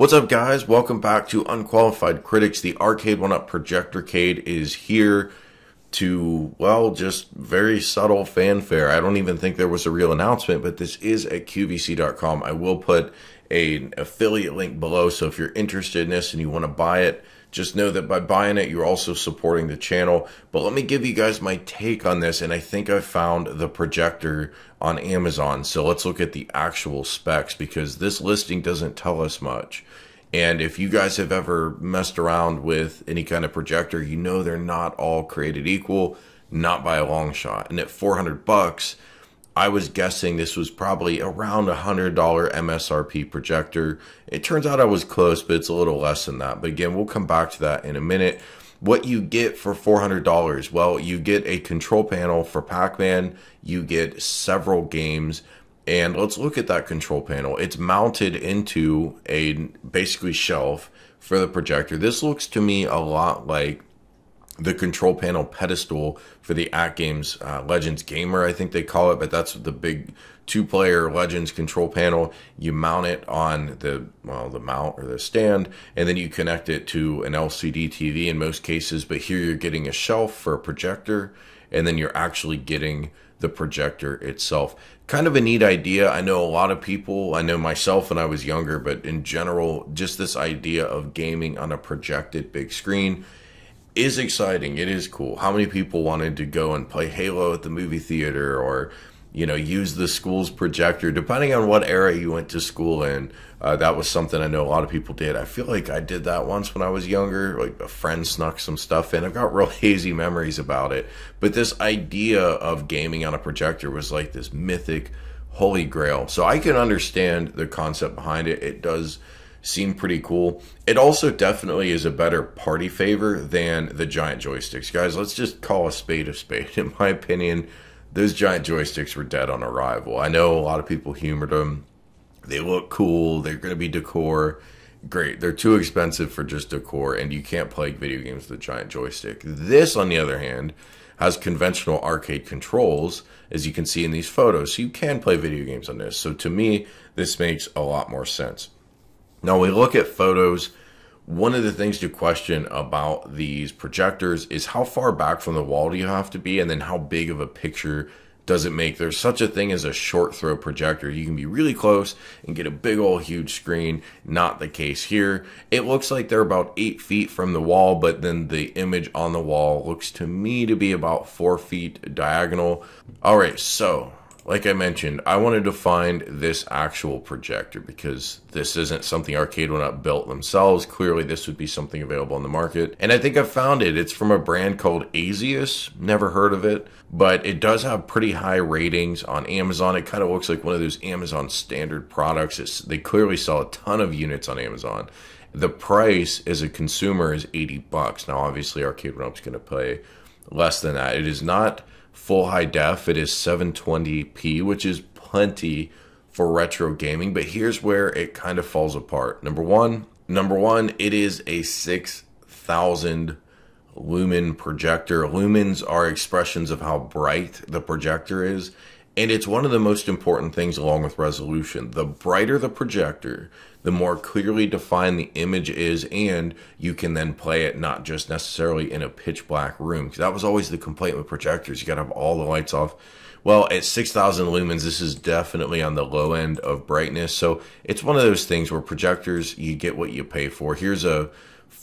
What's up, guys? Welcome back to Unqualified Critics. The Arcade One Up Projectorcade is here to, well, just very subtle fanfare. I don't even think there was a real announcement, but this is at QVC.com. I will put an affiliate link below, so if you're interested in this and you want to buy it, just know that by buying it, you're also supporting the channel. But let me give you guys my take on this, and I think I found the projector on Amazon. So let's look at the actual specs because this listing doesn't tell us much. And if you guys have ever messed around with any kind of projector, you know they're not all created equal, not by a long shot. And at 400 bucks, I was guessing this was probably around a hundred dollar MSRP projector. It turns out I was close, but it's a little less than that. But again, we'll come back to that in a minute. What you get for $400? Well, you get a control panel for Pac-Man, you get several games, and let's look at that control panel. It's mounted into a basically shelf for the projector. This looks to me a lot like the control panel pedestal for the AtGames uh, Legends Gamer, I think they call it, but that's the big two-player Legends control panel. You mount it on the well, the mount or the stand, and then you connect it to an LCD TV in most cases. But here you're getting a shelf for a projector, and then you're actually getting the projector itself. Kind of a neat idea. I know a lot of people, I know myself when I was younger, but in general, just this idea of gaming on a projected big screen is exciting. It is cool. How many people wanted to go and play Halo at the movie theater or, you know, use the school's projector, depending on what era you went to school in. Uh, that was something I know a lot of people did. I feel like I did that once when I was younger. Like a friend snuck some stuff in. I've got real hazy memories about it. But this idea of gaming on a projector was like this mythic holy grail. So I can understand the concept behind it. It does seem pretty cool. It also definitely is a better party favor than the giant joysticks. Guys, let's just call a spade a spade. In my opinion, those giant joysticks were dead on arrival. I know a lot of people humored them. They look cool. They're going to be decor. Great. They're too expensive for just decor, and you can't play video games with a giant joystick. This, on the other hand, has conventional arcade controls, as you can see in these photos. So you can play video games on this. So to me, this makes a lot more sense. Now, we look at photos. One of the things to question about these projectors is how far back from the wall do you have to be, and then how big of a picture does it make? There's such a thing as a short throw projector. You can be really close and get a big old huge screen. Not the case here. It looks like they're about eight feet from the wall, but then the image on the wall looks to me to be about four feet diagonal. All right, so like I mentioned, I wanted to find this actual projector because this isn't something Arcade One Up built themselves. Clearly, this would be something available in the market. And I think I found it. It's from a brand called Azius. Never heard of it, but it does have pretty high ratings on Amazon. It kind of looks like one of those Amazon standard products. It's, they clearly sell a ton of units on Amazon. The price as a consumer is 80 bucks. Now, obviously, Arcade One Up's going to pay less than that. It is not full high def. It is 720p, which is plenty for retro gaming. But here's where it kind of falls apart. Number one, number one, it is a 6,000 lumen projector. Lumens are expressions of how bright the projector is. And it's one of the most important things along with resolution. The brighter the projector, the more clearly defined the image is, and you can then play it not just necessarily in a pitch black room. That was always the complaint with projectors. You got to have all the lights off. Well, at 6,000 lumens, this is definitely on the low end of brightness. So it's one of those things where projectors, you get what you pay for. Here's a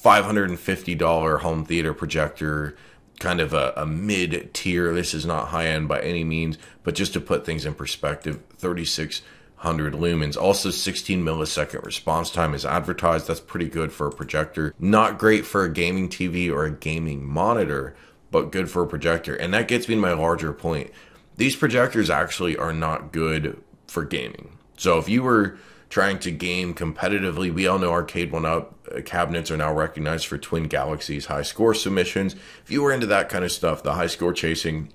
$550 home theater projector kind of a, a mid tier. This is not high end by any means, but just to put things in perspective, 3600 lumens. Also, 16 millisecond response time is advertised. That's pretty good for a projector. Not great for a gaming TV or a gaming monitor, but good for a projector. And that gets me to my larger point. These projectors actually are not good for gaming. So if you were trying to game competitively. We all know Arcade One Up uh, cabinets are now recognized for Twin Galaxies high score submissions. If you were into that kind of stuff, the high score chasing,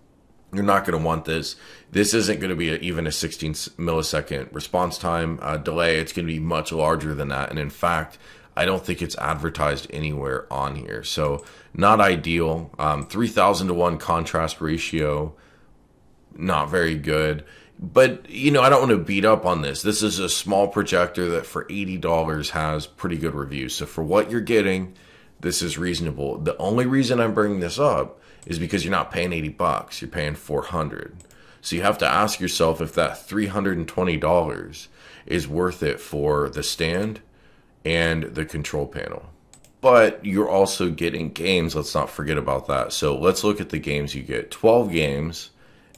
you're not going to want this. This isn't going to be a, even a 16 millisecond response time uh, delay. It's going to be much larger than that. And in fact, I don't think it's advertised anywhere on here. So not ideal. Um, 3,000 to 1 contrast ratio, not very good But, you know, I don't want to beat up on this. This is a small projector that for $80 has pretty good reviews. So for what you're getting, this is reasonable. The only reason I'm bringing this up is because you're not paying 80 bucks, you're paying 400. So you have to ask yourself if that $320 is worth it for the stand and the control panel. But you're also getting games, let's not forget about that. So let's look at the games you get. 12 games,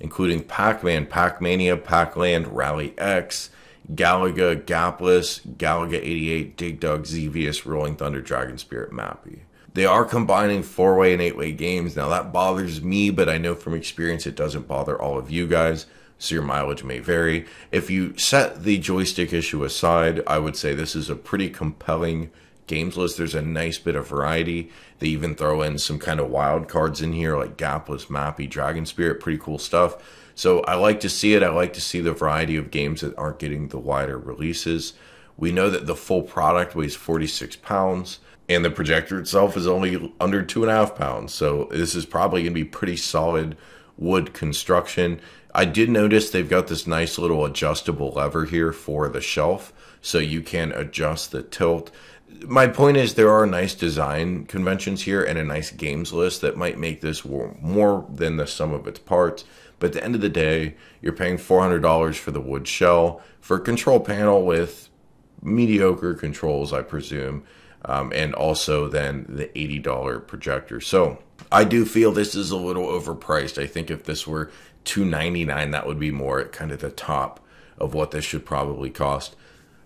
including Pac-Man, Pac-Mania, Pac-Land, Rally X, Galaga, Gaplus, Galaga 88, Dig Dug, Xevious, Rolling Thunder, Dragon Spirit, Mappy. They are combining four way and eight way games. Now, that bothers me, but I know from experience it doesn't bother all of you guys, so your mileage may vary. If you set the joystick issue aside, I would say this is a pretty compelling games list. There's a nice bit of variety. They even throw in some kind of wild cards in here, like Gaplus, Mappy, Dragon Spirit, pretty cool stuff. So I like to see it. I like to see the variety of games that aren't getting the wider releases. We know that the full product weighs 46 pounds and the projector itself is only under two and a half pounds. So this is probably going to be pretty solid wood construction. I did notice they've got this nice little adjustable lever here for the shelf, so you can adjust the tilt. My point is there are nice design conventions here and a nice games list that might make this more than the sum of its parts. But at the end of the day, you're paying $400 for the wood shell for a control panel with mediocre controls, I presume um, and also then the $80 projector. So I do feel this is a little overpriced. I think if this were 299, that would be more at kind of the top of what this should probably cost.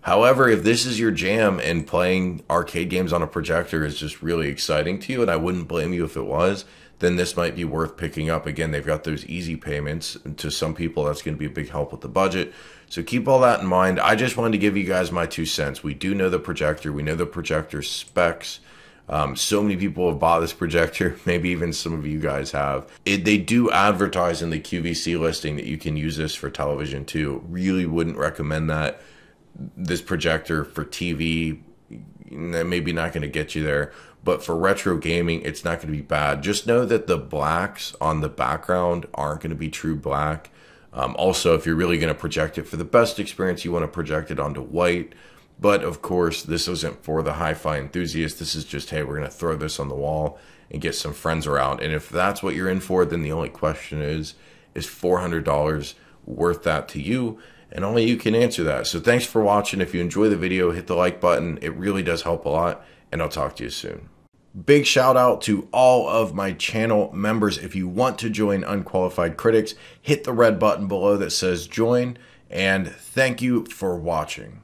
However, if this is your jam and playing arcade games on a projector is just really exciting to you, and I wouldn't blame you if it was, then this might be worth picking up. Again, they've got those easy payments. And to some people, that's going to be a big help with the budget. So keep all that in mind. I just wanted to give you guys my two cents. We do know the projector, we know the projector specs. Um, so many people have bought this projector. Maybe even some of you guys have. It, they do advertise in the QVC listing that you can use this for television too. Really wouldn't recommend that. This projector for TV, maybe not going to get you there. But for retro gaming, it's not going to be bad. Just know that the blacks on the background aren't going to be true black. Um, also, if you're really going to project it for the best experience, you want to project it onto white. But of course, this isn't for the hi fi enthusiast. This is just, hey, we're going to throw this on the wall and get some friends around. And if that's what you're in for, then the only question is, is $400 worth that to you? And only you can answer that. So thanks for watching. If you enjoy the video, hit the like button. It really does help a lot and I'll talk to you soon. Big shout out to all of my channel members. If you want to join Unqualified Critics, hit the red button below that says join, and thank you for watching.